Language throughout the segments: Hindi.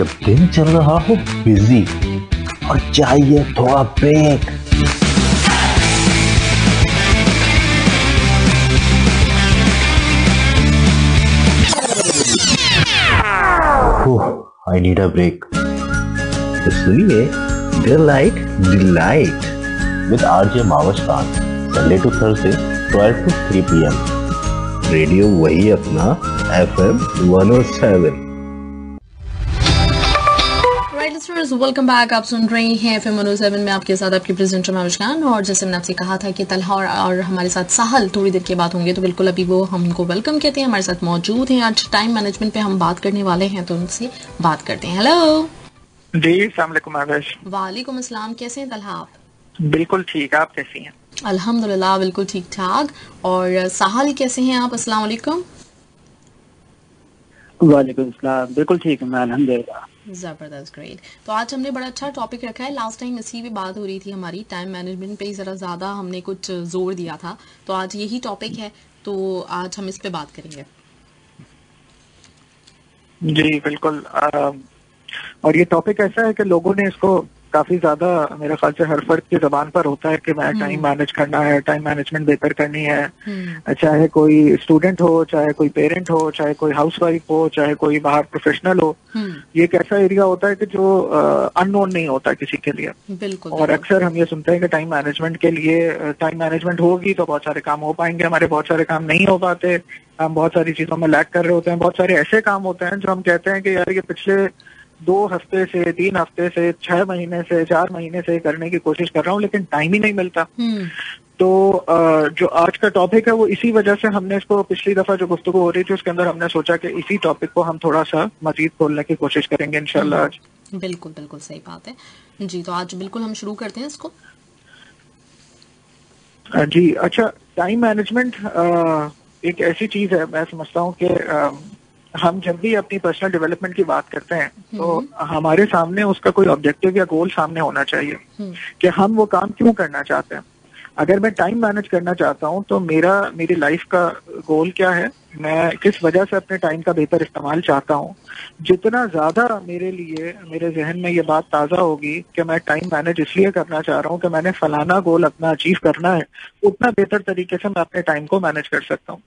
जब दिन चल रहा हो बिज़ी और चाहिए थोड़ा break I need a break सुनिए delight delight with RJ Mavas Khan Sunday to Thursday 12 to 3 PM radio वही अपना F M one FM 107 welcome back आप सुन रहे हैं एफ़ एम सेवन में आपके साथ आपकी प्रेजेंटर महूज खान और जैसे मैंने आपसे कहा था कि तलहा और, और हमारे साथ साहल थोड़ी देर के बाद होंगे तो बिल्कुल अभी वो हमको वेलकम कहते हैं। हमारे साथ मौजूद हैं। आज टाइम मैनेजमेंट पे हम बात करने वाले हैं तो उनसे बात करते हैं। हेलो जी वालेकुम अस्सलाम। कैसे हैं तलहा आप? बिल्कुल ठीक आप कैसी हैं? अल्हम्दुलिल्लाह बिल्कुल ठीक ठाक। और साहल कैसे हैं आप? अस्सलाम वालेकुम। वालेकुम सलाम। बिल्कुल ठीक है मैं अल्हम्दुलिल्लाह। ज़बरदस्त ग्रेट तो आज हमने बड़ा अच्छा टॉपिक रखा है। लास्ट टाइम इसी पे बात हो रही थी हमारी टाइम मैनेजमेंट पे ही जरा ज़्यादा हमने कुछ ज़ोर दिया था। तो आज यही टॉपिक है। तो आज हम इस पे बात करेंगे। जी, बिल्कुल। और ये टॉपिक ऐसा है कि लोगों ने इसको काफ़ी ज़्यादा मेरा ख्याल से हर फर्द की जबान पर होता है कि मैं टाइम हम्म। मैनेज करना है टाइम मैनेजमेंट बेहतर करनी है हम्म। चाहे कोई स्टूडेंट हो चाहे कोई पेरेंट हो चाहे कोई हाउस वाइफ हो चाहे कोई बाहर प्रोफेशनल हो हम्म। ये एक ऐसा एरिया होता है कि जो अननोन नहीं होता किसी के लिए बिल्कुल और अक्सर हम ये सुनते हैं कि टाइम मैनेजमेंट के लिए टाइम मैनेजमेंट होगी तो बहुत सारे काम हो पाएँगे हमारे बहुत सारे काम नहीं हो पाते हम बहुत सारी चीज़ों में लैक कर रहे होते हैं बहुत सारे ऐसे काम होते हैं जो हम कहते हैं कि यार ये पिछले दो हफ़्ते से तीन हफ़्ते से छह महीने से चार महीने से करने की कोशिश कर रहा हूँ लेकिन टाइम ही नहीं मिलता। हम्म। तो जो आज का टॉपिक है वो इसी वजह से हमने इसको पिछली दफ़ा जो गुफ्तु हो रही थी उसके अंदर हमने सोचा कि इसी टॉपिक को हम थोड़ा सा मजीद खोलने की कोशिश करेंगे इनशाला आज। बिल्कुल बिल्कुल सही बात है। जी तो आज बिल्कुल हम शुरू करते हैं इसको। जी अच्छा टाइम मैनेजमेंट एक ऐसी चीज़ है मैं समझता हूँ कि हम जब भी अपनी पर्सनल डेवलपमेंट की बात करते हैं तो हम्म। हमारे सामने उसका कोई ऑब्जेक्टिव या गोल सामने होना चाहिए हम्म। कि हम वो काम क्यों करना चाहते हैं अगर मैं टाइम मैनेज करना चाहता हूँ तो मेरा मेरी लाइफ का गोल क्या है मैं किस वजह से अपने टाइम का बेहतर इस्तेमाल चाहता हूँ जितना ज़्यादा मेरे लिए मेरे जहन में ये बात ताज़ा होगी कि मैं टाइम मैनेज इसलिए करना चाह रहा हूँ कि मैंने फलाना गोल अपना अचीव करना है उतना बेहतर तरीके से मैं अपने टाइम को मैनेज कर सकता हूँ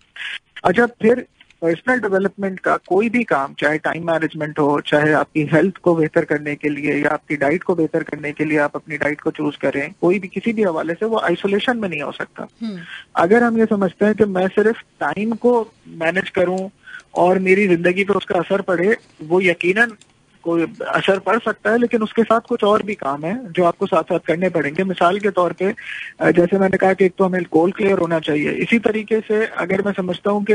अच्छा फिर पर्सनल डेवलपमेंट का कोई भी काम चाहे टाइम मैनेजमेंट हो चाहे आपकी हेल्थ को बेहतर करने के लिए या आपकी डाइट को बेहतर करने के लिए आप अपनी डाइट को चूज़ करें कोई भी किसी भी हवाले से वो आइसोलेशन में नहीं हो सकता हम्म। अगर हम ये समझते हैं कि मैं सिर्फ़ टाइम को मैनेज करूँ और मेरी ज़िंदगी पर उसका असर पड़े वो यकीनन कोई असर पड़ सकता है लेकिन उसके साथ कुछ और भी काम है जो आपको साथ साथ करने पड़ेंगे। मिसाल के तौर पे जैसे मैंने कहा कि एक तो हमें गोल क्लियर होना चाहिए। इसी तरीके से अगर मैं समझता हूँ कि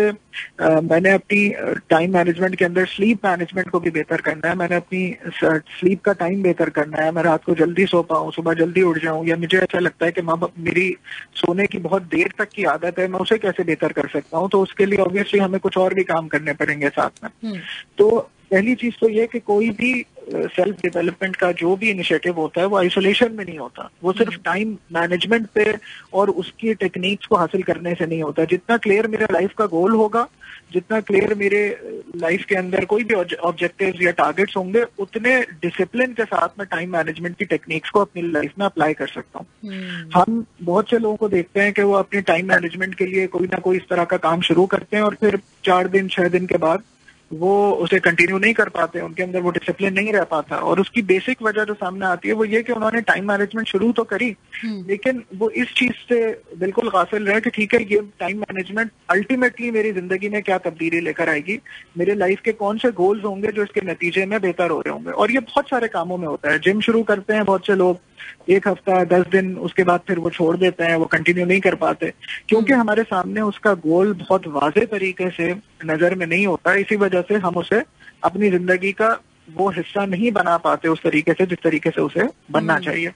मैंने अपनी टाइम मैनेजमेंट के अंदर स्लीप मैनेजमेंट को भी बेहतर करना है मैंने अपनी स्लीप का टाइम बेहतर करना है मैं रात को जल्दी सो पाऊँ सुबह जल्दी उठ जाऊँ या मुझे ऐसा लगता है कि माँ मेरी सोने की बहुत देर तक की आदत है मैं उसे कैसे बेहतर कर सकता हूँ? तो उसके लिए ऑब्वियसली हमें कुछ और भी काम करने पड़ेंगे साथ में। हम्म। तो पहली चीज़ तो ये कि कोई भी सेल्फ डेवलपमेंट का जो भी इनिशिएटिव होता है वो आइसोलेशन में नहीं होता वो सिर्फ़ टाइम हम्म। मैनेजमेंट पे और उसकी टेक्निक्स को हासिल करने से नहीं होता जितना क्लियर मेरा लाइफ का गोल होगा जितना क्लियर मेरे लाइफ के अंदर कोई भी ऑब्जेक्टिव या टारगेट्स होंगे उतने डिसिप्लिन के साथ में टाइम मैनेजमेंट की टेक्निक्स को अपनी लाइफ में अप्लाई कर सकता हूँ हम्म। हम बहुत से लोगों को देखते हैं कि वो अपने टाइम मैनेजमेंट के लिए कोई ना कोई इस तरह का काम शुरू करते हैं और फिर चार दिन छह दिन के बाद वो उसे कंटिन्यू नहीं कर पाते उनके अंदर वो डिसिप्लिन नहीं रह पाता। और उसकी बेसिक वजह जो सामने आती है वो ये कि उन्होंने टाइम मैनेजमेंट शुरू तो करी हम्म। लेकिन वो इस चीज़ से बिल्कुल गाफिल रहे कि ठीक है ये टाइम मैनेजमेंट अल्टीमेटली मेरी ज़िंदगी में क्या तब्दीली लेकर आएगी मेरे लाइफ के कौन से गोल्स होंगे जो इसके नतीजे में बेहतर हो रहे होंगे। और ये बहुत सारे कामों में होता है। जिम शुरू करते हैं बहुत से लोग एक हफ़्ता दस दिन उसके बाद फिर वो छोड़ देते हैं वो कंटिन्यू नहीं कर पाते क्योंकि हम्म। हमारे सामने उसका गोल बहुत वाजे तरीके से नज़र में नहीं होता इसी वजह से हम उसे अपनी ज़िंदगी का वो हिस्सा नहीं बना पाते उस तरीके से जिस तरीके से उसे बनना हम्म। चाहिए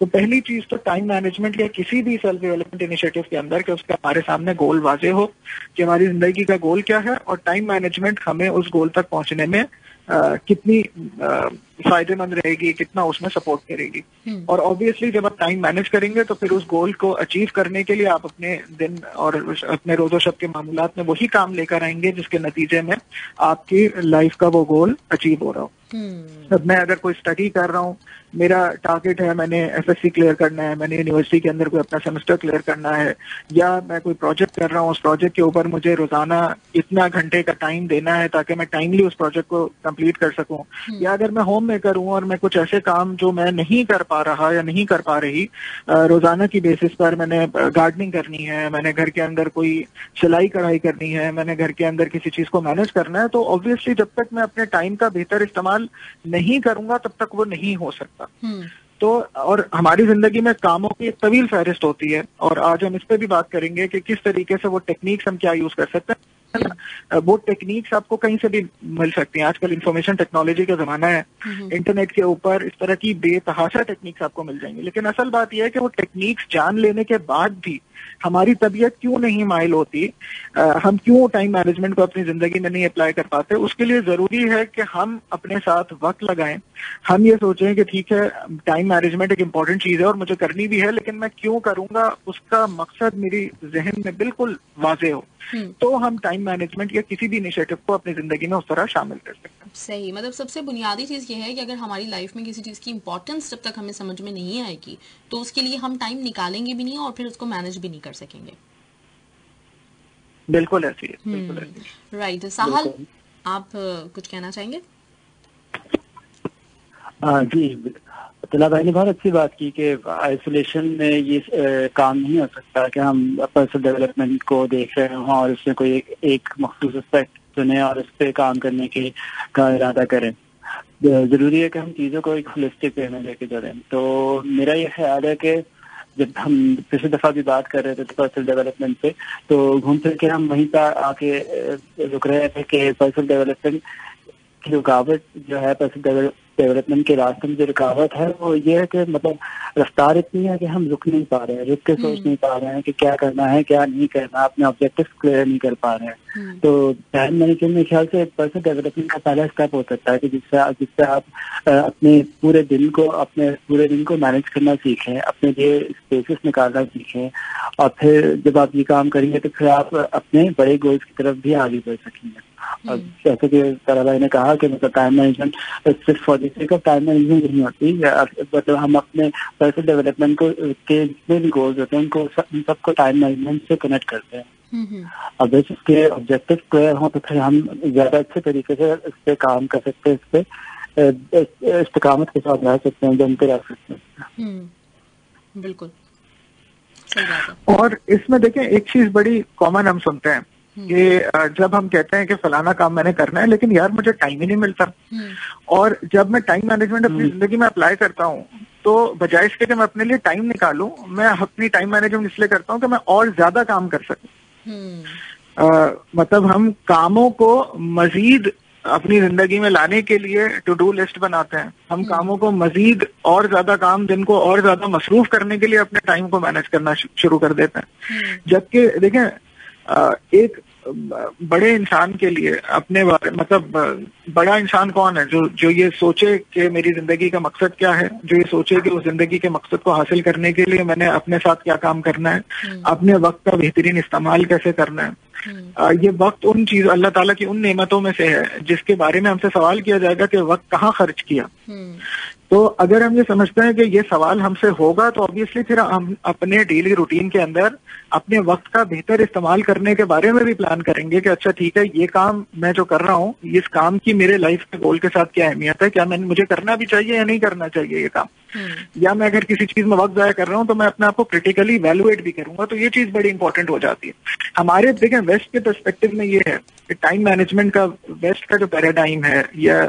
तो पहली चीज़ तो टाइम मैनेजमेंट या किसी भी सेल्फ डेवलपमेंट इनिशिएटिव के अंदर कि उसका हमारे सामने गोल वाजे हो कि हमारी ज़िंदगी का गोल क्या है और टाइम मैनेजमेंट हमें उस गोल तक पहुँचने में आ, कितनी आ, फ़ायदेमंद रहेगी कितना उसमें सपोर्ट करेगी। हम्म। और ऑब्वियसली जब आप टाइम मैनेज करेंगे तो फिर उस गोल को अचीव करने के लिए आप अपने दिन और अपने रोजो शब के मामूलात में वही काम लेकर आएँगे जिसके नतीजे में आपकी लाइफ का वो गोल अचीव हो रहा हो। हम्म। अब मैं अगर कोई स्टडी कर रहा हूँ मेरा टारगेट है मैंने एफएससी क्लियर करना है मैंने यूनिवर्सिटी के अंदर कोई अपना सेमेस्टर क्लियर करना है या मैं कोई प्रोजेक्ट कर रहा हूँ उस प्रोजेक्ट के ऊपर मुझे रोज़ाना इतना घंटे का टाइम देना है ताकि मैं टाइमली उस प्रोजेक्ट को कंप्लीट कर सकूँ या अगर मैं होम मेकर हूँ और मैं कुछ ऐसे काम जो मैं नहीं कर पा रहा या नहीं कर पा रही रोज़ाना की बेसिस पर मैंने गार्डनिंग करनी है मैंने घर के अंदर कोई सिलाई कढ़ाई करनी है मैंने घर के अंदर किसी चीज़ को मैनेज करना है तो ऑब्वियसली जब तक मैं अपने टाइम का बेहतर इस्तेमाल नहीं करूँगा तब तक वो नहीं हो सकता। हम्म। तो और हमारी ज़िंदगी में कामों की एक तवील फहरिस्त होती है और आज हम इस पर भी बात करेंगे कि किस तरीके से वो टेक्निक्स हम क्या यूज़ कर सकते हैं। वो टेक्निक्स आपको कहीं से भी मिल सकती हैं। आजकल इंफॉर्मेशन टेक्नोलॉजी का जमाना है। इंटरनेट के ऊपर इस तरह की बेतहाशा टेक्निक्स आपको मिल जाएँगी। लेकिन असल बात यह है कि वो टेक्निक्स जान लेने के बाद भी हमारी तबीयत क्यों नहीं माइल होती? अ, हम क्यों टाइम मैनेजमेंट को अपनी ज़िंदगी में नहीं अप्लाई कर पाते? उसके लिए ज़रूरी है कि हम अपने साथ वक्त लगाएँ। हम ये सोचें कि ठीक है टाइम मैनेजमेंट एक इम्पोर्टेंट चीज़ है और मुझे करनी भी है लेकिन मैं क्यों करूँगा? उसका मकसद मेरी जहन में बिल्कुल वाजे हो। हम्म। तो हम टाइम मैनेजमेंट या किसी भी इनिशिएटिव को अपनी ज़िंदगी में उस तरह शामिल कर सकते हैं। सही मतलब सबसे बुनियादी चीज़ ये है कि अगर हमारी लाइफ में किसी चीज़ की इंपॉर्टेंस जब तक हमें समझ में नहीं आएगी तो उसके लिए हम टाइम निकालेंगे भी नहीं और फिर उसको मैनेज भी नहीं कर सकेंगे। बिल्कुल ऐसी है बिल्कुल हम्म। राइट साहल आप कुछ कहना चाहेंगे? जी अब्दुल्ला भाई ने बहुत अच्छी बात की कि आइसोलेशन में ये अ, काम नहीं हो सकता कि हम पर्सनल डेवलपमेंट को देख रहे हों और उसमें कोई एक, एक मखसूस एस्पेक्ट चुने और उस पर काम करने के का इरादा करें। ज़रूरी है कि हम चीज़ों को एक होलिस्टिक वे में लेके चलें। तो मेरा ये ख्याल है कि जब हम पिछली दफ़ा भी बात कर रहे थे पर्सनल डेवलपमेंट पे तो घूम फिर के हम वहीं पर आके रुक रहे थे कि पर्सनल डेवलपमेंट की रुकावट जो है पर्सनल डेवलपमेंट के रास्ते में जो रुकावट है वो ये है कि मतलब रफ्तार इतनी है कि हम रुक नहीं पा रहे हैं रुक के सोच नहीं पा रहे हैं कि क्या करना है क्या नहीं करना अपने ऑब्जेक्टिव क्लियर नहीं कर पा रहे हैं। हम्म। तो टाइम मैनेजमेंट मेरे ख्याल से पर्सनल डेवलपमेंट का पहला स्टेप हो सकता है कि जिससे जिससे आप अपने पूरे दिन को अपने पूरे दिन को मैनेज करना सीखें अपने लिए स्पेसेस निकालना सीखें और फिर जब आप ये काम करेंगे तो फिर आप अपने बड़े गोल्स की तरफ़ भी आगे बढ़ सकेंगे। और जैसे कि तारा भाई ने कहा कि मतलब टाइम मैनेजमेंट सिर्फ़ for this of time management नहीं होती। मतलब हम अपने पर्सनल डेवलपमेंट को के जितने भी गोल्स होते हैं उनको उन सबको टाइम मैनेजमेंट से कनेक्ट करते हैं। हम्म हम्म। और उसके ऑब्जेक्टिव क्लियर हो तो फिर हम ज़्यादा अच्छे तरीके से इस पे काम कर सकते हैं इस पे अ, इस्तकामत के साथ रह सकते हैं जमते रह सकते हैं। हम्म बिल्कुल। और इसमें देखें एक चीज़ बड़ी कॉमन हम सुनते हैं। कि जब हम कहते हैं कि फलाना काम मैंने करना है लेकिन यार मुझे टाइम ही नहीं मिलता। हम्म। और जब मैं टाइम मैनेजमेंट अपनी ज़िंदगी में अप्लाई करता हूँ तो बजाय इसके कि मैं अपने लिए टाइम निकालूं मैं अपनी टाइम मैनेजमेंट इसलिए करता हूँ कि मैं और ज़्यादा काम कर सकूँ। हम्म। मतलब हम कामों को मजीद अपनी ज़िंदगी में लाने के लिए टू डू लिस्ट बनाते हैं। हम कामों को मजीद और ज़्यादा काम दिन को और ज़्यादा मसरूफ करने के लिए अपने टाइम को मैनेज करना शुरू कर देते हैं। जबकि देखें एक बड़े इंसान के लिए अपने बारे मतलब बड़ा इंसान कौन है जो जो ये सोचे कि मेरी ज़िंदगी का मकसद क्या है जो ये सोचे कि उस ज़िंदगी के मकसद को हासिल करने के लिए मैंने अपने साथ क्या काम करना है अपने वक्त का बेहतरीन इस्तेमाल कैसे करना है। अ, ये वक्त उन चीज़ अल्लाह ताला की उन नेमतों में से है जिसके बारे में हमसे सवाल किया जाएगा कि वक्त कहाँ खर्च किया। हम्म। तो अगर हम ये समझते हैं कि ये सवाल हमसे होगा तो ऑब्वियसली फिर हम अपने डेली रूटीन के अंदर अपने वक्त का बेहतर इस्तेमाल करने के बारे में भी प्लान करेंगे कि अच्छा ठीक है ये काम मैं जो कर रहा हूँ इस काम की मेरे लाइफ के गोल के साथ क्या अहमियत है? क्या मैंने मुझे करना भी चाहिए या नहीं करना चाहिए ये काम? हम्म। या मैं अगर किसी चीज़ में वक्त जाया कर रहा हूँ तो मैं अपने आप को क्रिटिकली वैल्यूएट भी करूँगा तो ये चीज़ बड़ी इंपॉर्टेंट हो जाती है। हमारे देखें वेस्ट के परस्पेक्टिव में ये है कि टाइम मैनेजमेंट का वेस्ट का जो पैराडाइम है या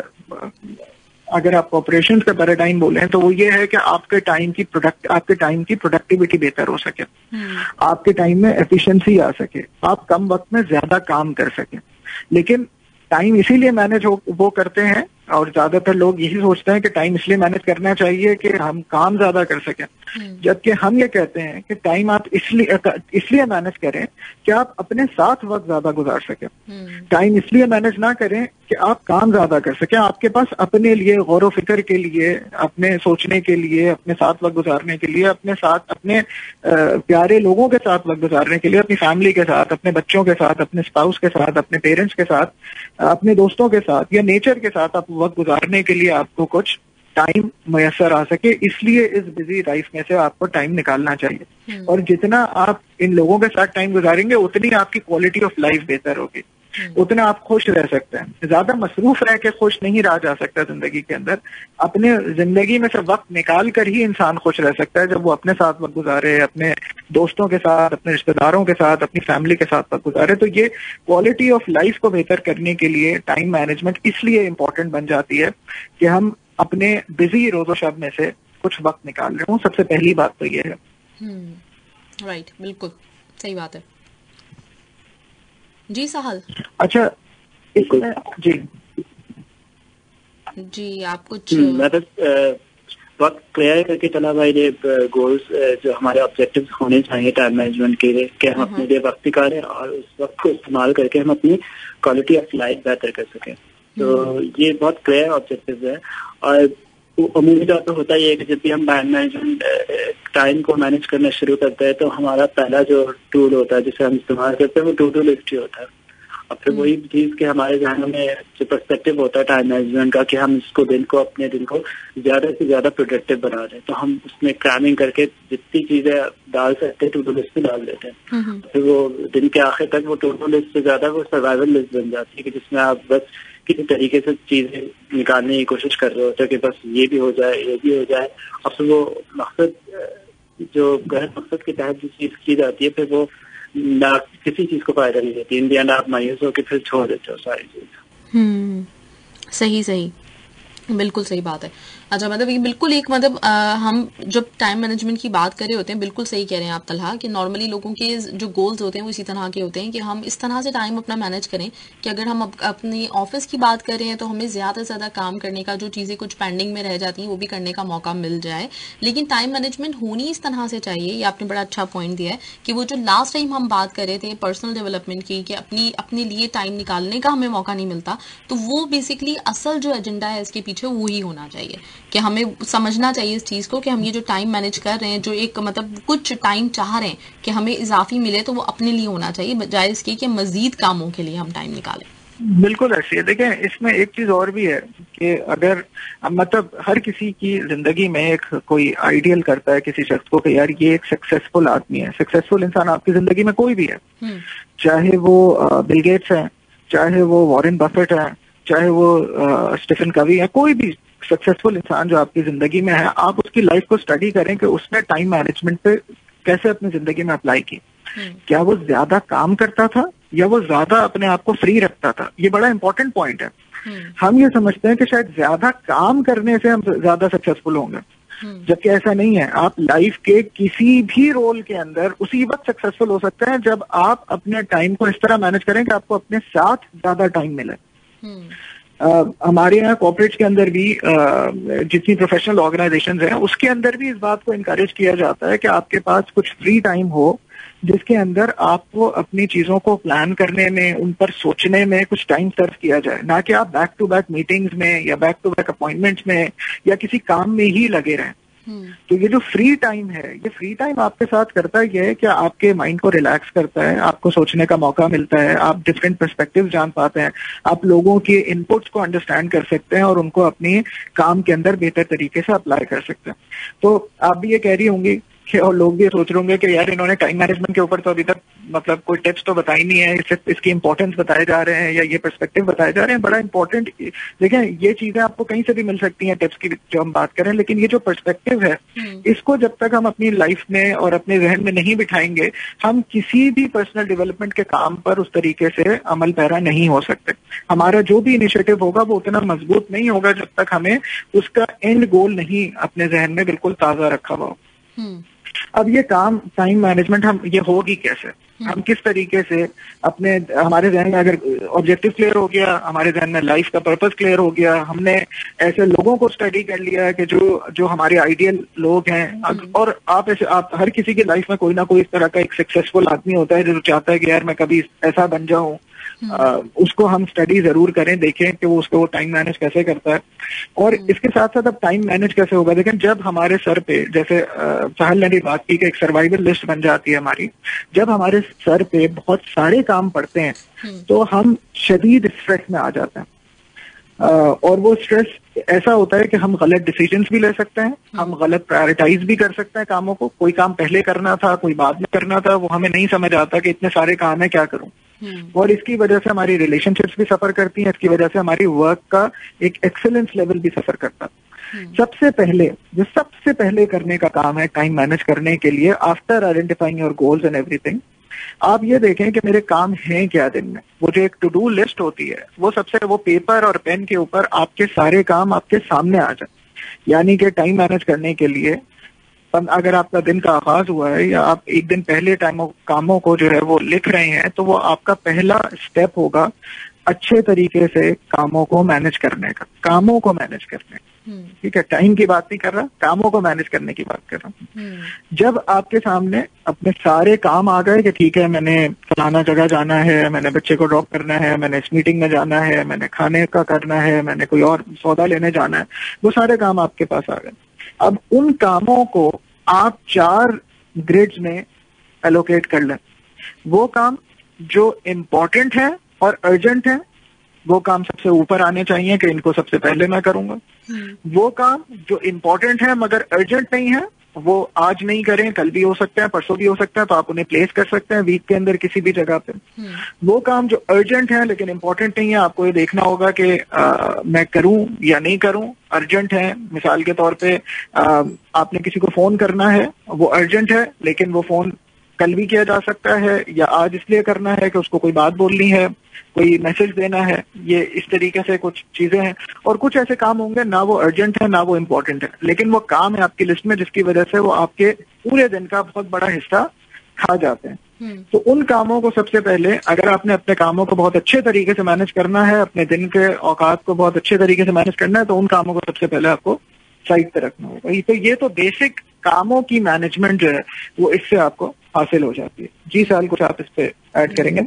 अगर आप ऑपरेशन का पैराडाइम बोले तो वो ये है कि आपके टाइम की प्रोडक्ट आपके टाइम की प्रोडक्टिविटी बेहतर हो सके। आपके टाइम में एफिशिएंसी आ सके। आप कम वक्त में ज़्यादा काम कर सके। लेकिन टाइम इसीलिए मैनेज हो वो करते हैं और ज़्यादातर लोग यही सोचते हैं कि टाइम इसलिए मैनेज करना चाहिए कि हम काम ज़्यादा कर सकें। जबकि हम ये कहते हैं कि टाइम आप इसलिए इसलिए मैनेज करें कि आप अपने साथ वक्त ज़्यादा गुजार सकें। टाइम इसलिए मैनेज ना करें कि आप काम ज़्यादा कर सकें। आपके पास अपने लिए गौर फ़िक्र के लिए अपने सोचने के लिए अपने साथ वक्त गुजारने के लिए अपने साथ अपने प्यारे लोगों के साथ वक्त गुजारने के लिए अपनी फैमिली के साथ अपने बच्चों के साथ अपने स्पाउस के साथ अपने पेरेंट्स के साथ अपने दोस्तों के साथ या नेचर के साथ आप वक्त गुजारने के लिए आपको कुछ टाइम मैसर आ सके इसलिए इस बिज़ी लाइफ में से आपको टाइम निकालना चाहिए हम्म। और जितना आप इन लोगों के साथ टाइम गुजारेंगे उतनी आपकी क्वालिटी ऑफ़ लाइफ बेहतर होगी। उतना आप खुश रह सकते हैं। ज़्यादा मसरूफ रह के खुश नहीं रहा जा सकता ज़िंदगी के अंदर। अपने ज़िंदगी में से वक्त निकाल कर ही इंसान खुश रह सकता है जब वो अपने साथ वक्त गुजारे अपने दोस्तों के साथ अपने रिश्तेदारों के साथ अपनी फैमिली के साथ वक्त गुजारे। तो ये क्वालिटी ऑफ़ लाइफ को बेहतर करने के लिए टाइम मैनेजमेंट इसलिए इंपॉर्टेंट बन जाती है कि हम अपने बिज़ी रोजो शब में से कुछ वक्त निकाल रहे हूँ सबसे पहली बात तो ये है। राइट हम्म, बिल्कुल। सही बात है। जी साहल। अच्छा इसमें जी। जी आप कुछ हम्म, मैं बस बहुत क्लियर करके चला भाई ये गोल्स जो हमारे ऑब्जेक्टिव होने चाहिए टाइम मैनेजमेंट के लिए कि हम अपने लिए वक्त निकालें और उस वक्त को इस्तेमाल करके हम अपनी क्वालिटी ऑफ़ लाइफ बेहतर कर सकें। तो हम्म। ये बहुत क्लियर ऑब्जेक्टिव है और अमूमी तौर पर होता ही है कि जब भी हम टाइम मैनेजमेंट टाइम को मैनेज करना शुरू करते हैं तो हमारा पहला जो टूल होता है जिसे हम इस्तेमाल करते हैं वो टू टू लिस्ट ही होता है। और फिर वही हम्म। चीज़ के हमारे जहनों में जो परस्पेक्टिव होता है टाइम मैनेजमेंट का कि हम इसको दिन को अपने दिन को ज़्यादा से ज़्यादा प्रोडक्टिव बना रहे तो हम उसमें क्रैमिंग करके जितनी चीज़ें डाल सकते हैं टू लिस्ट में डाल देते हैं। हम्म, फिर वो दिन के आखिर तक वो टू टू लिस्ट से ज़्यादा वो सर्वाइवल लिस्ट बन जाती है कि जिसमें आप बस किसी तरीके से चीज़ें निकालने की कोशिश कर रहे होते हैं कि बस ये भी हो जाए, ये भी हो जाए। और फिर वो मकसद, जो गलत मकसद के तहत जो चीज़ की जाती है, फिर वो ना किसी चीज़ को फ़ायदा नहीं देती। इंडिया ना आप मायूस होकर फिर छोड़ देते हो सारी चीज़। हम्म सही सही। बिल्कुल सही बात है। अच्छा मतलब ये बिल्कुल एक मतलब आ, हम जब टाइम मैनेजमेंट की बात कर रहे होते हैं बिल्कुल सही कह रहे हैं आप तलहा कि नॉर्मली लोगों के जो गोल्स होते हैं वो इसी तरह के होते हैं कि हम इस तरह से टाइम अपना मैनेज करें कि अगर हम अप, अपनी ऑफ़िस की बात कर रहे हैं तो हमें ज़्यादा से ज़्यादा काम करने का जो चीज़ें कुछ पेंडिंग में रह जाती हैं वो भी करने का मौका मिल जाए। लेकिन टाइम मैनेजमेंट होनी इस तरह से चाहिए ये आपने बड़ा अच्छा पॉइंट दिया है कि वो जो लास्ट टाइम हम बात कर रहे थे पर्सनल डेवलपमेंट की कि अपनी अपने लिए टाइम निकालने का हमें मौका नहीं मिलता तो वो बेसिकली असल जो एजेंडा है इसके पीछे वो ही होना चाहिए। कि हमें समझना चाहिए इस चीज़ को कि हम ये जो टाइम मैनेज कर रहे हैं जो एक मतलब कुछ टाइम चाह रहे हैं कि हमें इजाफी मिले तो वो अपने लिए होना चाहिए बजाय इसके कि मजीद कामों के लिए हम टाइम निकालें। बिल्कुल ऐसी है। देखें इसमें एक चीज़ और भी है कि अगर मतलब हर किसी की ज़िंदगी में एक कोई आइडियल करता है किसी शख्स को कि यार ये एक सक्सेसफुल आदमी है। सक्सेसफुल इंसान आपकी ज़िंदगी में कोई भी है। हम्म। चाहे वो बिल गेट्स है चाहे वो वॉरेन बफेट है चाहे वो स्टीफन कवी है कोई भी सक्सेसफुल इंसान जो आपकी ज़िंदगी में है आप उसकी लाइफ को स्टडी करें कि उसने टाइम मैनेजमेंट पे कैसे अपनी ज़िंदगी में अप्लाई की। हम्म। क्या वो ज़्यादा काम करता था या वो ज़्यादा अपने आप को फ्री रखता था? ये बड़ा इंपॉर्टेंट पॉइंट है। हम्म। हम ये समझते हैं कि शायद ज़्यादा काम करने से हम ज़्यादा सक्सेसफुल होंगे। हम्म। जबकि ऐसा नहीं है। आप लाइफ के किसी भी रोल के अंदर उसी वक्त सक्सेसफुल हो सकते हैं जब आप अपने टाइम को इस तरह मैनेज करें कि आपको अपने साथ ज़्यादा टाइम मिले। हमारे यहाँ कॉपरेट्स के अंदर भी जितनी प्रोफेशनल ऑर्गेनाइजेशन हैं, उसके अंदर भी इस बात को इनकरेज किया जाता है कि आपके पास कुछ फ्री टाइम हो, जिसके अंदर आपको अपनी चीज़ों को प्लान करने में, उन पर सोचने में कुछ टाइम सर्व किया जाए ना कि आप बैक टू बैक मीटिंग्स में या बैक टू बैक अपॉइंटमेंट्स में या किसी काम में ही लगे रहें। तो ये जो फ्री टाइम है, ये फ्री टाइम आपके साथ करता ये है कि आपके माइंड को रिलैक्स करता है, आपको सोचने का मौका मिलता है, आप डिफरेंट परस्पेक्टिव जान पाते हैं, आप लोगों के इनपुट्स को अंडरस्टैंड कर सकते हैं और उनको अपने काम के अंदर बेहतर तरीके से अप्लाई कर सकते हैं। तो आप भी ये कह रही होंगी और लोग भी सोच रहे होंगे कि यार इन्होंने टाइम मैनेजमेंट के ऊपर तो अभी तक मतलब कोई टिप्स तो बताई नहीं है सिर्फ़ इसकी इंपॉर्टेंस बताए जा रहे हैं या ये परस्पेक्टिव बताए जा रहे हैं बड़ा इंपॉर्टेंट देखें ये चीज़ें आपको कहीं से भी मिल सकती हैं टिप्स की जो हम बात करें लेकिन ये जो परस्पेक्टिव है हम्म। इसको जब तक हम अपनी लाइफ में और अपने जहन में नहीं बिठाएँगे हम किसी भी पर्सनल डेवलपमेंट के काम पर उस तरीके से अमल पैरा नहीं हो सकते हमारा जो भी इनिशिएटिव होगा वो उतना मज़बूत नहीं होगा जब तक हमें उसका एंड गोल नहीं अपने जहन में बिल्कुल ताज़ा रखा हुआ हम्म। अब ये काम टाइम मैनेजमेंट हम ये होगी कैसे हम किस तरीके से अपने हमारे जहन में अगर ऑब्जेक्टिव क्लियर हो गया हमारे जहन में लाइफ का पर्पस क्लियर हो गया हमने ऐसे लोगों को स्टडी कर लिया है कि जो जो हमारे आइडियल लोग हैं और आप ऐसे आप हर किसी की लाइफ में कोई ना कोई इस तरह का एक सक्सेसफुल आदमी होता है जो चाहता है कि यार मैं कभी ऐसा बन जाऊँ। उसको हम स्टडी ज़रूर करें देखें कि वो उसको वो टाइम मैनेज कैसे करता है। और इसके साथ साथ अब टाइम मैनेज कैसे होगा? लेकिन जब हमारे सर पे जैसे साहल ने भी बात की कि एक सर्वाइवल लिस्ट बन जाती है हमारी जब हमारे सर पे बहुत सारे काम पड़ते हैं तो हम शदीद स्ट्रेस में आ जाते हैं। और वो स्ट्रेस ऐसा होता है कि हम गलत डिसीजंस भी ले सकते हैं हम गलत प्रायोरिटाइज भी कर सकते हैं कामों को। कोई काम पहले करना था कोई बाद में करना था वो हमें नहीं समझ आता कि इतने सारे काम है क्या करूँ? हम्म। और इसकी वजह से हमारी रिलेशनशिप्स भी सफ़र करती हैं इसकी वजह से हमारी वर्क का एक एक्सेलेंस लेवल भी सफ़र करता। है हम्म। सबसे पहले जो सबसे पहले करने का काम है टाइम मैनेज करने के लिए after identifying your goals and everything आप ये देखें कि मेरे काम हैं क्या दिन में? वो जो एक टू डू लिस्ट होती है वो सबसे वो पेपर और पेन के ऊपर आपके सारे काम आपके सामने आ जाए। यानी कि टाइम मैनेज करने के लिए अगर आपका दिन का आगाज़ हुआ है या आप एक दिन पहले टाइम कामों को जो है वो लिख रहे हैं तो वो आपका पहला स्टेप होगा अच्छे तरीके से कामों को मैनेज करने का कामों को मैनेज करने हम्म। ठीक है टाइम की बात नहीं कर रहा कामों को मैनेज करने की बात कर रहा हूँ हम्म। जब आपके सामने अपने सारे काम आ गए कि ठीक है मैंने फलाना जगह जाना है मैंने बच्चे को ड्रॉप करना है मैंने इस मीटिंग में जाना है मैंने खाने का करना है मैंने कोई और सौदा लेने जाना है वो सारे काम आपके पास आ गए अब उन कामों को आप चार ग्रिड्स में एलोकेट कर लें वो काम जो इम्पोर्टेंट है और अर्जेंट है वो काम सबसे ऊपर आने चाहिए कि इनको सबसे पहले मैं करूँगा हम्म। वो काम जो इम्पोर्टेंट है मगर अर्जेंट नहीं है वो आज नहीं करें कल भी हो सकता है परसों भी हो सकता है तो आप उन्हें प्लेस कर सकते हैं वीक के अंदर किसी भी जगह पे हम्म। वो काम जो अर्जेंट है लेकिन इम्पोर्टेंट नहीं है आपको ये देखना होगा कि मैं करूँ या नहीं करूँ अर्जेंट है मिसाल के तौर पे आ, आपने किसी को फ़ोन करना है वो अर्जेंट है लेकिन वो फ़ोन कल भी किया जा सकता है या आज इसलिए करना है कि उसको कोई बात बोलनी है कोई मैसेज देना है ये इस तरीके से कुछ चीज़ें हैं। और कुछ ऐसे काम होंगे ना वो अर्जेंट है ना वो इम्पोर्टेंट है। लेकिन वो काम है आपकी लिस्ट में जिसकी वजह से वो आपके पूरे दिन का बहुत बड़ा हिस्सा खा जाते हैं। हम्म। तो उन कामों को सबसे पहले अगर आपने अपने कामों को बहुत अच्छे तरीके से मैनेज करना है अपने दिन के औकात को बहुत अच्छे तरीके से मैनेज करना है तो उन कामों को सबसे पहले आपको साइड पे रखना होगा। तो ये तो बेसिक कामों की मैनेजमेंट जो है वो इससे आपको हासिल हो जाती है। जी साल कुछ आप इस पे ऐड करेंगे?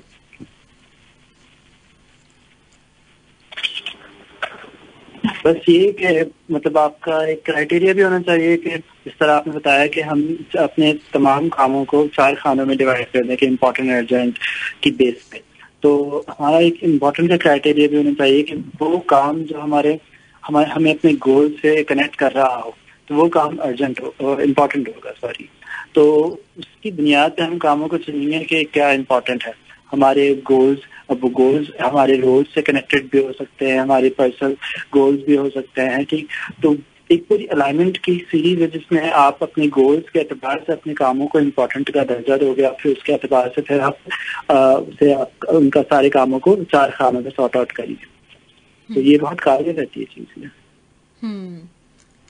बस ये कि मतलब आपका एक क्राइटेरिया भी होना चाहिए कि जिस तरह आपने बताया कि हम अपने तमाम कामों को चार खानों में डिवाइड कर दें कि इम्पोर्टेंट अर्जेंट की बेस पे। तो हमारा एक इम्पोर्टेंट का क्राइटेरिया भी होना चाहिए कि वो काम जो हमारे हमारे, हमें अपने गोल से कनेक्ट कर रहा हो तो वो काम अर्जेंट हो इम्पोर्टेंट होगा सॉरी तो उसकी बुनियाद पे हम कामों को चुनेंगे कि क्या इम्पोर्टेंट है। हमारे गोल्स अब गोल्स हमारे रोज से कनेक्टेड भी हो सकते हैं, हमारे पर्सनल गोल्स भी हो सकते हैं ठीक तो एक पूरी अलाइनमेंट की सीरीज़ है जिसमें आप अपने गोल्स के अतबार से अपने कामों को इम्पोर्टेंट का दर्जा दोगे, आप फिर उसके अतबार से फिर आप से आप, उनका सारे कामों को चार खानों में सॉर्ट आउट करिए। तो ये बहुत कारगर रहती है चीज़। हम्म।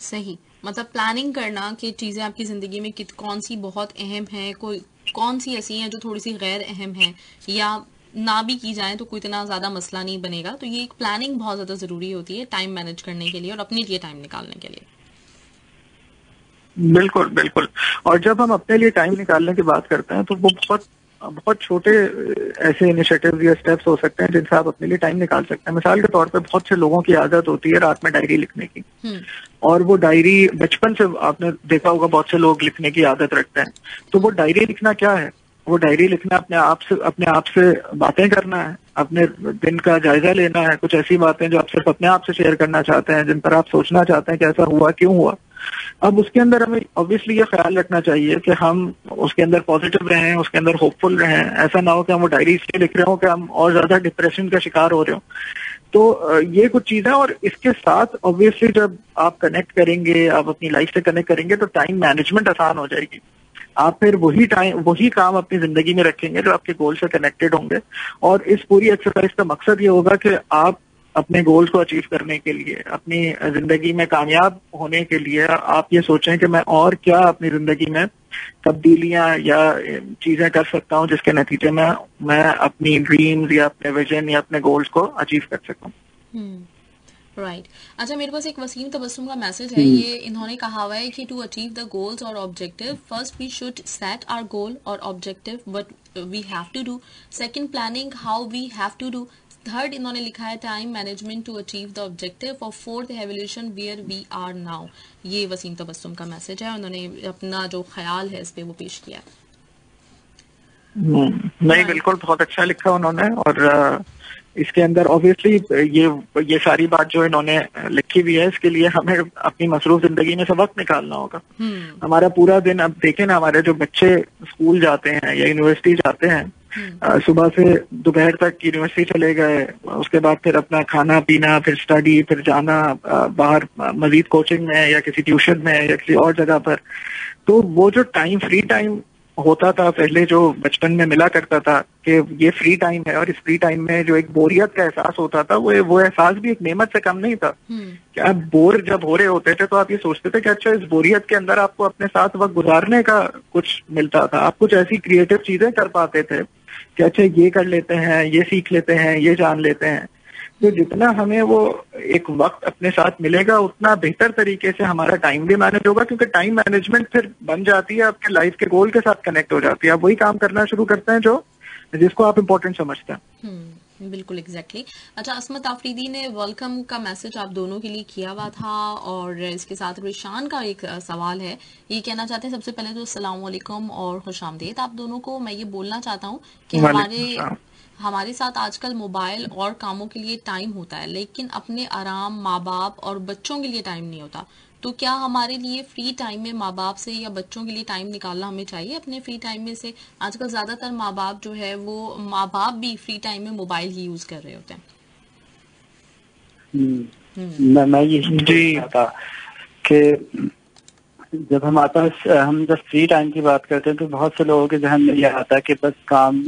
सही। मतलब प्लानिंग करना कि चीज़ें आपकी ज़िंदगी में कित कौन सी बहुत अहम है, कोई कौन सी ऐसी हैं जो थोड़ी सी गैर अहम है, या ना भी की जाए तो कोई इतना ज़्यादा मसला नहीं बनेगा। तो ये एक प्लानिंग बहुत ज़्यादा ज़रूरी होती है टाइम मैनेज करने के लिए और अपने लिए टाइम निकालने के लिए। बिल्कुल बिल्कुल। और जब हम अपने लिए टाइम निकालने की बात करते हैं तो वो बहुत बहुत छोटे ऐसे इनिशिएटिव या स्टेप्स हो सकते हैं जिनसे आप अपने लिए टाइम निकाल सकते हैं। मिसाल के तौर पे बहुत से लोगों की आदत होती है रात में डायरी लिखने की। हम्म। और वो डायरी बचपन से आपने देखा होगा बहुत से लोग लिखने की आदत रखते हैं। तो वो डायरी लिखना क्या है? वो डायरी लिखना अपने आप से अपने आप से बातें करना है अपने दिन का जायजा लेना है। कुछ ऐसी बातें जो आप सिर्फ़ अपने आप से शेयर करना चाहते हैं जिन पर आप सोचना चाहते हैं कि ऐसा हुआ क्यों हुआ? अब उसके अंदर हमें ऑब्वियसली ये ख्याल रखना चाहिए कि हम उसके अंदर पॉजिटिव रहें उसके अंदर होपफुल रहें ऐसा ना हो कि हम वो डायरी इसलिए लिख रहे हो कि हम और ज़्यादा डिप्रेशन का शिकार हो रहे हो। तो ये कुछ चीज़ें और इसके साथ ऑब्वियसली जब आप कनेक्ट करेंगे, आप अपनी लाइफ से कनेक्ट करेंगे तो टाइम मैनेजमेंट आसान हो जाएगी। आप फिर वही टाइम वही काम अपनी ज़िंदगी में रखेंगे जो आपके गोल से कनेक्टेड होंगे। और इस पूरी एक्सरसाइज का मकसद ये होगा कि आप अपने गोल्स को अचीव करने के लिए अपनी ज़िंदगी में कामयाब होने के लिए आप ये सोचें कि मैं और क्या अपनी ज़िंदगी में तब्दीलियाँ या चीज़ें कर सकता हूँ जिसके नतीजे में मैं अपनी ड्रीम्स या अपने विजन या अपने गोल्स को अचीव कर सकूँ। Right right. अच्छा मेरे पास एक वसीम तबस्सुम का मैसेज है। ये इन्होंने कहा हुआ है कि टू अचीव द गोल्स और objective first we should set our goal और objective but we have to do second planning how we have to do third इन्होंने लिखा है time management to achieve the objective और fourth evolution where we are now ये वसीम तबस्सुम का मैसेज है उन्होंने अपना जो ख्याल है इस पे वो पेश किया हम्म, नहीं बिल्कुल बहुत अच्छा लिखा उन्होंने और इसके अंदर ऑब्वियसली ये ये सारी बात जो इन्होंने लिखी हुई है इसके लिए हमें अपनी मसरूफ ज़िंदगी में से वक्त निकालना होगा। हम्म। हमारा पूरा दिन अब देखें ना हमारे जो बच्चे स्कूल जाते हैं या यूनिवर्सिटी जाते हैं। सुबह से दोपहर तक यूनिवर्सिटी चले गए। उसके बाद फिर अपना खाना पीना फिर स्टडी फिर जाना बाहर मजीद कोचिंग में या किसी ट्यूशन में या किसी और जगह पर। तो वो जो टाइम फ्री टाइम होता था पहले जो बचपन में मिला करता था कि ये फ्री टाइम है और इस फ्री टाइम में जो एक बोरियत का एहसास होता था वो वो एहसास भी एक नेमत से कम नहीं था। हम्म। कि आप बोर जब हो रहे होते थे तो आप ये सोचते थे कि अच्छा इस बोरियत के अंदर आपको अपने साथ वक्त गुजारने का कुछ मिलता था। आप कुछ ऐसी क्रिएटिव चीज़ें कर पाते थे। कि अच्छा ये कर लेते हैं ये सीख लेते हैं ये जान लेते हैं। तो जितना हमें वो एक वक्त अपने साथ मिलेगा उतना बेहतर तरीके से हमारा टाइम भी मैनेज होगा क्योंकि टाइम मैनेजमेंट फिर बन जाती है आपके लाइफ के गोल के साथ कनेक्ट हो जाती है। आप वही काम करना शुरू करते हैं जो जिसको आप इम्पोर्टेंट समझते हैं। हम्म, बिल्कुल एग्जैक्टली exactly. अच्छा असमत आफरीदी ने वेलकम का मैसेज आप दोनों के लिए किया हुआ था और इसके साथ रिशान का एक सवाल है। ये कहना चाहते हैं सबसे पहले तो असलम और खुश आमदेद आप दोनों को मैं ये बोलना चाहता हूँ कि हमारे हमारे साथ आजकल मोबाइल और कामों के लिए टाइम होता है लेकिन अपने आराम माँ बाप और बच्चों के लिए टाइम नहीं होता। तो क्या हमारे लिए फ्री टाइम में माँ बाप से या बच्चों के लिए टाइम निकालना हमें चाहिए अपने फ्री टाइम में से आजकल ज़्यादातर माँ बाप जो है वो माँ बाप भी फ्री टाइम में मोबाइल ही यूज़ कर रहे होते हैं हम्म। हम्म। मैं मैं ये जी था कि जब हम आता हम जब फ्री टाइम की बात करते हैं तो बहुत से लोगों के जहन में यह आता है कि बस काम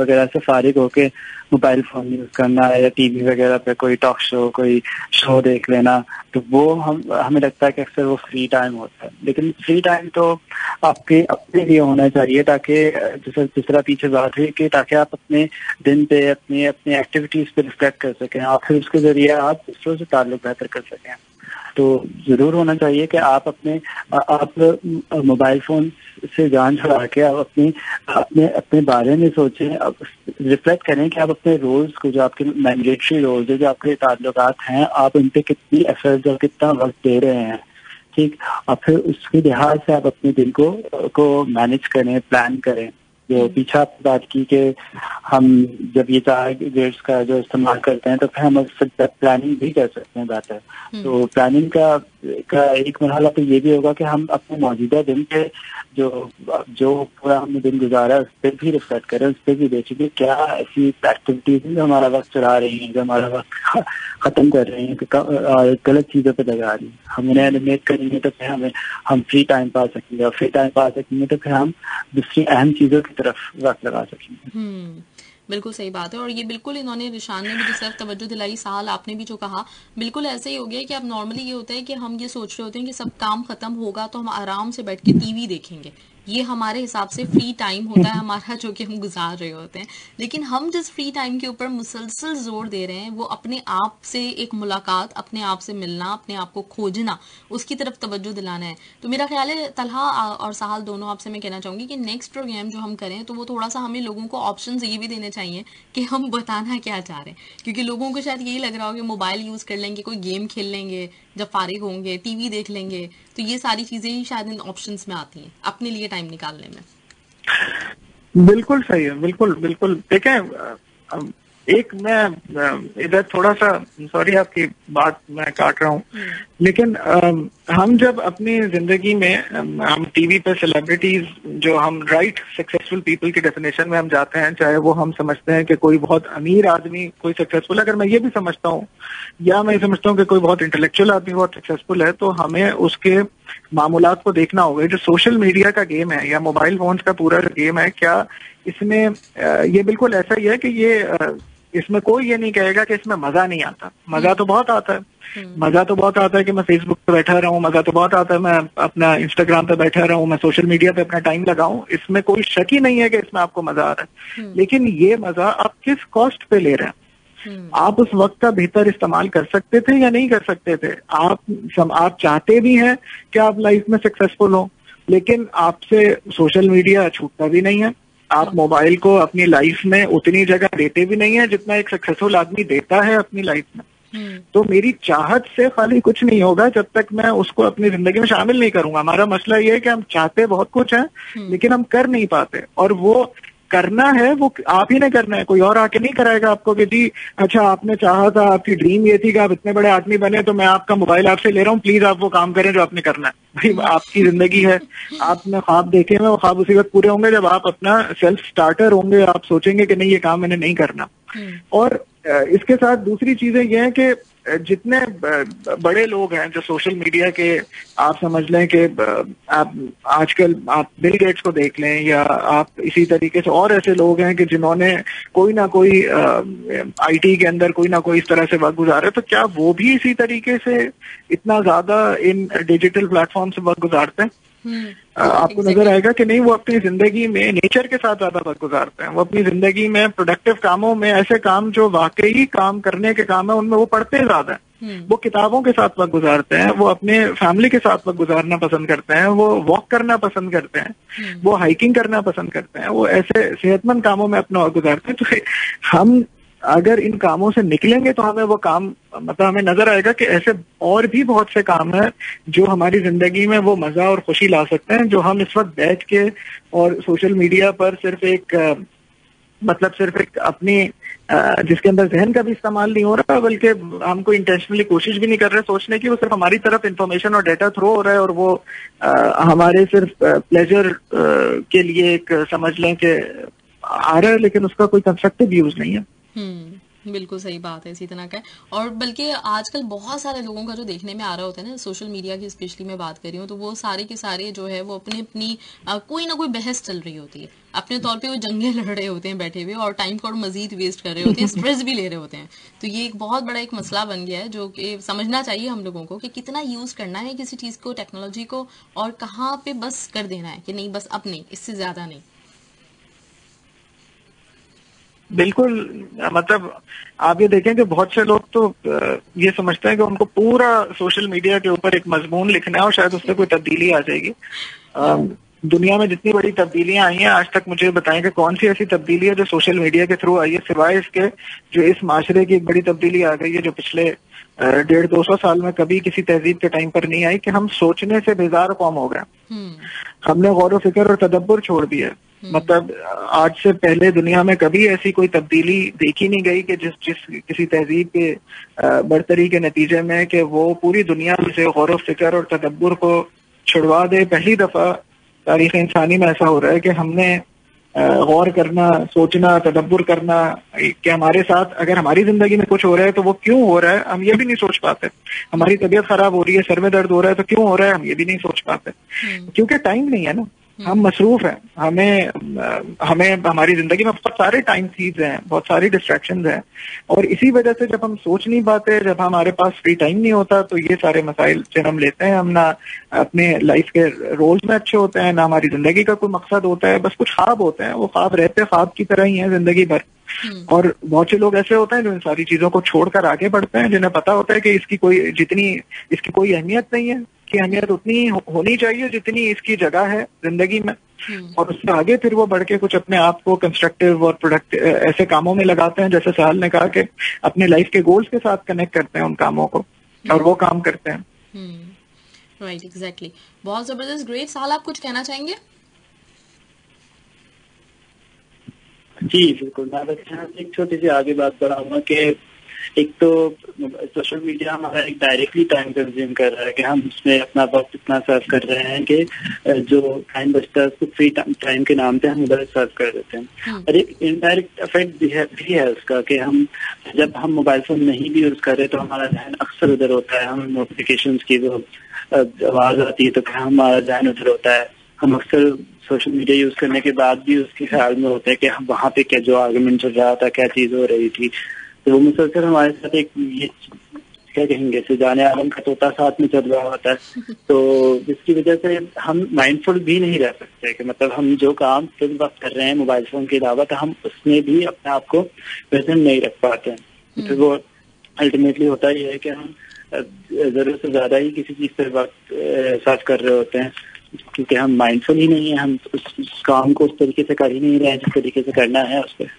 वगैरह से फारिग होके मोबाइल फ़ोन यूज़ करना या टीवी वगैरह पे कोई टॉक शो कोई शो देख लेना तो वो हम, हमें लगता है कि अक्सर वो फ्री टाइम होता है। लेकिन फ्री टाइम तो आपके, अपने लिए होना चाहिए ताकि जैसे जिस तरह पीछे बात हुई कि ताकि आप अपने दिन पे, अपने, अपनी एक्टिविटीज़ पे रिफ्लेक्ट कर सकें, और फिर उसके ज़रिए आप दूसरों से ताल्लुक बेहतर कर सकें। तो ज़रूर होना चाहिए कि आप अपने आप मोबाइल फ़ोन से जान छुड़ा के आप अपनी, अपने अपने बारे में सोचें रिफ्लेक्ट करें कि आप अपने रोल्स को, जो आपके मैंडेटरी रोल्स जो आपके ताल्लुक हैं, आप उन पर कितनी एफर्ट और कितना वक्त दे रहे हैं, ठीक? और फिर उसके लिहाज से आप अपने दिन को को मैनेज करें प्लान करें। जो हम्म। पीछा बात की कि हम जब ये चार ग्रेड्स का जो इस्तेमाल करते हैं तो फिर हम उससे प्लानिंग भी कर सकते हैं बेहतर हम्म। तो प्लानिंग का का एक मरहला तो ये भी होगा कि हम अपने मौजूदा दिन के जो जो पूरा हमने दिन गुजारा उस पर भी रिफ्लेक्ट करें उस पर भी देखें कि क्या ऐसी एक्टिविटीज़ हैं जो हमारा वक्त चुरा रही हैं जो हमारा वक्त खत्म कर रही हैं गलत चीज़ों पर लगा रही हैं हम उन्हें एलिमिनेट करेंगे तो फिर हमें हम फ्री टाइम पा सकेंगे और फ्री टाइम पा सकेंगे तो फिर हम दूसरी अहम चीज़ों की तरफ़ वक्त लगा सकें हम्म। बिल्कुल सही बात है और ये बिल्कुल इन्होंने रिशान ने भी जिस तरफ़ तवज्जो दिलाई साल आपने भी जो कहा, बिल्कुल ऐसे ही हो गया कि अब नॉर्मली ये होता है कि हम ये सोच रहे होते हैं कि सब काम खत्म होगा तो हम आराम से बैठ के टीवी देखेंगे ये हमारे हिसाब से फ्री टाइम होता है, हमारा जो कि हम गुजार रहे होते हैं। लेकिन हम जिस फ्री टाइम के ऊपर मुसलसल ज़ोर दे रहे हैं, वो अपने आप से एक मुलाकात, अपने आप से मिलना, अपने आप को खोजना, उसकी तरफ़ तवज्जो दिलाना है। तो मेरा ख्याल है, तलहा और साहल दोनों आपसे मैं कहना चाहूँगी कि नेक्स्ट प्रोग्राम जो हम करें तो वो थोड़ा सा हमें लोगों को ऑप्शन ये भी देने चाहिए कि हम बताना क्या चाह रहे हैं। क्योंकि लोगों को शायद यही लग रहा हो कि मोबाइल यूज़ कर लेंगे, कोई गेम खेल लेंगे जब फारिग होंगे टीवी देख लेंगे तो ये सारी चीज़ें ही शायद इन ऑप्शन में आती हैं अपने लिए टाइम निकालने में। बिल्कुल सही है बिल्कुल बिल्कुल। देखे एक मैं इधर थोड़ा सा सॉरी आपकी बात मैं काट रहा हूँ। हम्म। लेकिन हम जब अपनी ज़िंदगी में हम टीवी पर सेलिब्रिटीज जो हम राइट सक्सेसफुल पीपल की डेफिनेशन में हम जाते हैं, चाहे वो हम समझते हैं कि कोई बहुत अमीर आदमी, कोई सक्सेसफुल अगर मैं ये भी समझता हूँ, या मैं समझता हूँ कि कोई बहुत इंटेलेक्चुअल आदमी, बहुत सक्सेसफुल है तो हमें उसके मामूलात को देखना होगा। जो सोशल मीडिया का गेम है, या मोबाइल फोन्स का पूरा गेम है, क्या इसमें ये बिल्कुल ऐसा ही है कि ये इसमें कोई ये नहीं कहेगा कि इसमें मज़ा नहीं आता। मज़ा तो बहुत आता है। मज़ा तो बहुत आता है कि मैं फेसबुक पे बैठा रहूँ मज़ा तो बहुत आता है मैं अपना इंस्टाग्राम पे बैठा रहूँ मैं सोशल मीडिया पे अपना टाइम लगाऊँ। इसमें कोई शक ही नहीं है कि इसमें आपको मज़ा आ रहा है। लेकिन ये मज़ा आप किस कॉस्ट पे ले रहे हैं? आप उस वक्त का बेहतर इस्तेमाल कर सकते थे या नहीं कर सकते थे? आप सम, आप चाहते भी हैं कि आप लाइफ में सक्सेसफुल हो लेकिन आपसे सोशल मीडिया छूटता भी नहीं है। आप मोबाइल को अपनी लाइफ में उतनी जगह देते भी नहीं है जितना एक सक्सेसफुल आदमी देता है अपनी लाइफ में। तो मेरी चाहत से खाली कुछ नहीं होगा जब तक मैं उसको अपनी ज़िंदगी में शामिल नहीं करूँगा। हमारा मसला ये है कि हम चाहते बहुत कुछ है लेकिन हम कर नहीं पाते। और वो करना है वो आप ही ने करना है। कोई और आके नहीं कराएगा आपको कि जी अच्छा आपने चाहा था आपकी ड्रीम ये थी कि आप इतने बड़े आदमी बने तो मैं आपका मोबाइल आपसे ले रहा हूँ प्लीज़ आप वो काम करें जो आपने करना है। भाई आपकी ज़िंदगी है। आपने ख्वाब देखे हैं वो ख्वाब उसी वक्त पूरे होंगे जब आप अपना सेल्फ स्टार्टर होंगे आप सोचेंगे कि नहीं ये काम मैंने नहीं करना। और इसके साथ दूसरी चीज़ें ये है कि जितने बड़े लोग हैं जो सोशल मीडिया के, आप समझ लें कि आप आजकल आप बिल गेट्स को देख लें या आप इसी तरीके से और ऐसे लोग हैं कि जिन्होंने कोई ना कोई आईटी के अंदर कोई ना कोई इस तरह से वक्त गुजारे तो क्या वो भी इसी तरीके से इतना ज़्यादा इन डिजिटल प्लेटफॉर्म से वक्त गुजारते हैं। आपको नज़र आएगा कि नहीं वो अपनी ज़िंदगी में नेचर के साथ ज़्यादा वक्त गुजारते हैं। वो अपनी ज़िंदगी में प्रोडक्टिव कामों में ऐसे काम जो वाकई काम करने के काम है उनमें वो पढ़ते ज़्यादा है। हम्म। वो किताबों के साथ वक्त गुजारते हैं वो अपने फैमिली के साथ वक्त गुजारना पसंद करते हैं वो वॉक करना पसंद करते हैं हम्म। वो हाइकिंग करना पसंद करते हैं वो ऐसे सेहतमंद कामों में अपना वक्त गुजारते हैं। तो हम अगर इन कामों से निकलेंगे तो हमें वो काम मतलब हमें नज़र आएगा कि ऐसे और भी बहुत से काम हैं जो हमारी ज़िंदगी में वो मज़ा और खुशी ला सकते हैं जो हम इस वक्त बैठ के और सोशल मीडिया पर सिर्फ़ एक मतलब सिर्फ़ एक अपनी जिसके अंदर जहन का भी इस्तेमाल नहीं हो रहा बल्कि हम कोई इंटेंशनली कोशिश भी नहीं कर रहे सोचने की वो सिर्फ़ हमारी तरफ़ इंफॉर्मेशन और डेटा थ्रो हो रहा है और वो आ, हमारे सिर्फ़ प्लेजर के लिए एक समझ लें कि आ रहा है लेकिन उसका कोई कंस्ट्रक्टिव यूज़ नहीं है। हम्म बिल्कुल सही बात है, इसी तरह का है। और बल्कि आजकल बहुत सारे लोगों का जो देखने में आ रहा होता है ना सोशल मीडिया की स्पेशली मैं बात कर रही हूँ तो वो सारे के सारे जो है, वो अपनी अपनी कोई ना कोई बहस चल रही होती है। अपने तौर पे वो जंगे लड़ रहे होते हैं बैठे हुए और टाइम को और मजीद वेस्ट कर रहे होते हैं स्ट्रेस भी ले रहे होते हैं। तो ये एक बहुत बड़ा एक मसला बन गया है, जो कि समझना चाहिए हम लोगों को कि कितना यूज़ करना है किसी चीज़ को टेक्नोलॉजी को, और कहाँ पे बस कर देना है कि नहीं, बस अब नहीं, इससे ज़्यादा नहीं। बिल्कुल मतलब आप ये देखें कि बहुत से लोग तो ये समझते हैं कि उनको पूरा सोशल मीडिया के ऊपर एक मजमून लिखना है और शायद उससे कोई तब्दीली आ जाएगी दुनिया में जितनी बड़ी तब्दीलियाँ आई हैं आज तक मुझे बताएँ कि कौन सी ऐसी तब्दीली है जो सोशल मीडिया के थ्रू आई है सिवाय इसके जो इस माशरे की एक बड़ी तब्दीली आ गई है जो पिछले डेढ़ दो सौ साल में कभी किसी तहजीब के टाइम पर नहीं आई कि हम सोचने से बेजार कौम हो गए हम्म। हमने गौर व फ़िक्र और तदब्बर छोड़ दिया। मतलब आज से पहले दुनिया में कभी ऐसी कोई तब्दीली देखी नहीं गई कि जिस जिस किसी तहजीब के बढ़तरी के नतीजे में कि वो पूरी दुनिया से गौर फ़िक्र और तदब्बर को छुड़वा दे। पहली दफ़ा तारीख इंसानी में ऐसा हो रहा है कि हमने गौर करना सोचना तदब्बर करना कि हमारे साथ अगर हमारी ज़िंदगी में कुछ हो रहा है तो वो क्यों हो रहा है हम ये भी नहीं सोच पाते। हमारी तबीयत खराब हो रही है सर में दर्द हो रहा है तो क्यों हो रहा है हम ये भी नहीं सोच पाते। हम्म। क्योंकि टाइम नहीं है ना। हम मसरूफ हैं। हमें हमें हमारी ज़िंदगी में बहुत सारे टाइम सीज हैं बहुत सारी डिस्ट्रैक्शन हैं। और इसी वजह से जब हम सोच नहीं पाते जब हमारे पास फ्री टाइम नहीं होता तो ये सारे मसाइल जन्म लेते हैं। हम ना अपने लाइफ के रोल्स में अच्छे होते हैं ना हमारी ज़िंदगी का कोई मकसद होता है बस कुछ ख्वाब होते हैं। वो ख्वाब रहते ख्वाब की तरह ही है ज़िंदगी भर। हम्म। और बहुत से लोग ऐसे होते हैं जो इन सारी चीज़ों को छोड़कर आगे बढ़ते हैं जिन्हें पता होता है कि इसकी कोई जितनी इसकी कोई अहमियत नहीं है। की अहमियत उतनी होनी चाहिए जितनी इसकी जगह है ज़िंदगी में। हम्म। और उससे आगे फिर वो बढ़ के कुछ अपने आप को कंस्ट्रक्टिव और प्रोडक्टिव ऐसे कामों में लगाते हैं जैसे साल ने कहा कि अपने लाइफ के गोल्स के साथ कनेक्ट करते हैं उन कामों को और वो काम करते हैं। राइट हम्म। एग्जैक्टली बहुत ज़बरदस्त ग्रेट साल आप कुछ कहना चाहेंगे? जी बिल्कुल। मैं एक छोटी सी आगे बात बढ़ाऊँगा कि एक तो सोशल मीडिया हमारा एक डायरेक्टली टाइम कंज्यूम कर रहा है कि हम उसमें अपना वक्त इतना सर्व कर रहे हैं कि जो टाइम बचता है उसको फ्री टाइम के नाम पे हम उधर सर्व कर देते हैं। हाँ। और एक इनडायरेक्ट इफ़ेक्ट भी है भी है उसका कि हम जब हम मोबाइल फ़ोन नहीं भी यूज़ कर रहे तो हमारा ध्यान अक्सर उधर होता है हम नोटिफिकेशन की जो आवाज़ आती है तो क्या हमारा ध्यान उधर होता है? हम अक्सर सोशल मीडिया यूज़ करने के बाद भी उसके ख्याल में होता है कि हम वहाँ पे क्या जो आर्गूमेंट चल रहा था क्या चीज़ हो रही थी। तो वो मुसलसल हमारे साथ एक ये क्या कहेंगे से जाने आलम का तोता साथ में चल रहा होता है। तो जिसकी वजह से हम माइंडफुल भी नहीं रह सकते कि मतलब हम जो काम फिल वक्त कर रहे हैं मोबाइल फ़ोन के अलावा तो हम उसमें भी अपने आप को प्रेजेंट नहीं रख पाते हैं। तो वो अल्टीमेटली होता ही है कि हम ज़रूरत से ज़्यादा ही किसी चीज़ पर वक्त एहसास कर रहे होते हैं। क्योंकि हम माइंडफुल ही नहीं है हम उस काम को उस तरीके से कर ही नहीं रहे जिस तरीके से करना है उस पर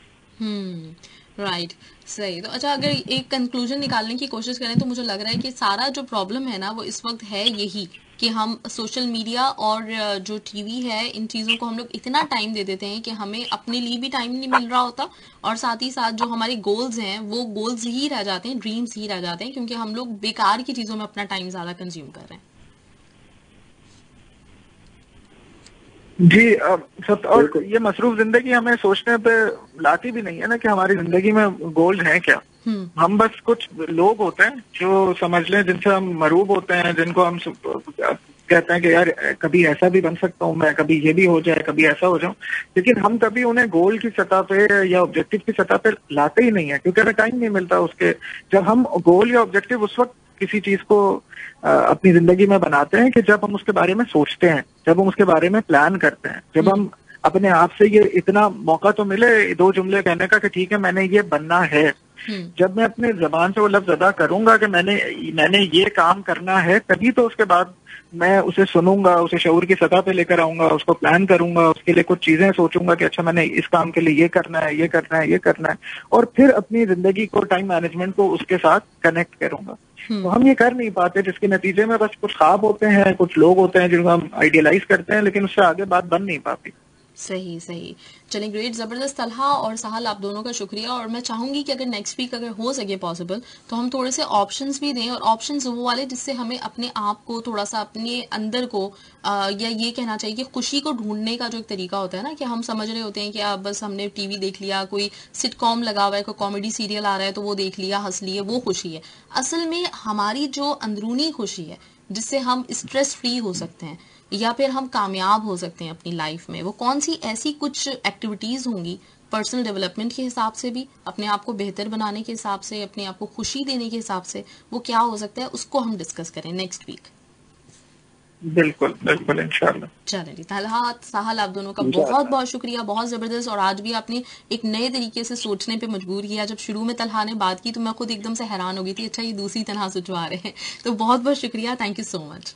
राइट सही। तो अच्छा अगर एक कंक्लूजन निकालने की कोशिश करें तो मुझे लग रहा है कि सारा जो प्रॉब्लम है ना, वो इस वक्त है यही, कि हम सोशल मीडिया और जो टीवी है, इन चीज़ों को हम लोग इतना टाइम दे देते हैं कि हमें अपने लिए भी टाइम नहीं मिल रहा होता और साथ ही साथ जो हमारे गोल्स हैं, वो गोल्स ही रह जाते हैं ड्रीम्स ही रह जाते हैं, क्योंकि हम लोग बेकार की चीज़ों में अपना टाइम ज़्यादा कंज्यूम कर रहे हैं। जी सब और ये मसरूफ ज़िंदगी हमें सोचने पे लाती भी नहीं है ना कि हमारी ज़िंदगी में गोल्स है क्या? हम्म। हम बस कुछ लोग होते हैं जो समझ लें जिनसे हम मरूब होते हैं जिनको हम कहते हैं कि यार कभी ऐसा भी बन सकता हूँ मैं कभी ये भी हो जाए कभी ऐसा हो जाऊँ। लेकिन हम कभी उन्हें गोल की सतह पे या ऑब्जेक्टिव की सतह पे लाते ही नहीं है क्योंकि हमें टाइम नहीं मिलता उसके। जब हम गोल या ऑब्जेक्टिव उस वक्त किसी चीज़ को अपनी ज़िंदगी में बनाते हैं कि जब हम उसके बारे में सोचते हैं जब हम उसके बारे में प्लान करते हैं जब हम अपने आप से ये इतना मौका तो मिले दो जुमले कहने का कि ठीक है मैंने ये बनना है हम्म। जब मैं अपने जबान से वो लफ्ज अदा करूँगा कि मैंने मैंने ये काम करना है तभी तो उसके बाद मैं उसे सुनूँगा उसे शऊर की सतह पे लेकर आऊँगा उसको प्लान करूँगा उसके लिए कुछ चीज़ें सोचूँगा कि अच्छा मैंने इस काम के लिए ये करना है ये करना है ये करना है। और फिर अपनी ज़िंदगी को टाइम मैनेजमेंट को उसके साथ कनेक्ट करूँगा। हम्म। तो हम ये कर नहीं पाते जिसके नतीजे में बस कुछ खाब होते हैं कुछ लोग होते हैं जिनको हम आइडियलाइज करते हैं लेकिन उससे आगे बात बन नहीं पाती। सही सही। चलें ग्रेट ज़बरदस्त तलहा और साहल आप दोनों का शुक्रिया। और मैं चाहूँगी कि अगर नेक्स्ट वीक अगर हो सके पॉसिबल तो हम थोड़े से ऑप्शंस भी दें। और ऑप्शंस वो वाले जिससे हमें अपने आप को थोड़ा सा अपने अंदर को आ, या ये कहना चाहिए कि खुशी को ढूँढने का जो एक तरीका होता है ना कि हम समझ रहे होते हैं कि आप बस हमने टीवी देख लिया कोई सिटकॉम लगा हुआ है कोई कॉमेडी सीरियल आ रहा है तो वो देख लिया हंस लिए वो खुशी है। असल में हमारी जो अंदरूनी खुशी है जिससे हम स्ट्रेस फ्री हो सकते हैं या फिर हम कामयाब हो सकते हैं अपनी लाइफ में। वो कौन सी ऐसी कुछ एक्टिविटीज़ होंगी पर्सनल डेवलपमेंट के हिसाब से भी अपने आप को बेहतर बनाने के हिसाब से अपने आप को खुशी देने के हिसाब से वो क्या हो सकता है उसको हम डिस्कस करें नेक्स्ट वीक बिल्कुल बिल्कुल इंशाल्लाह। चलिए तलहा साहल आप दोनों का बहुत बहुत शुक्रिया बहुत ज़बरदस्त और आज भी आपने एक नए तरीके से सोचने पे मजबूर किया। जब शुरू में तलहा ने बात की तो मैं खुद एकदम से हैरान हो गई थी अच्छा ये दूसरी तरह सुझवा रहे हैं। तो बहुत बहुत शुक्रिया thank you so much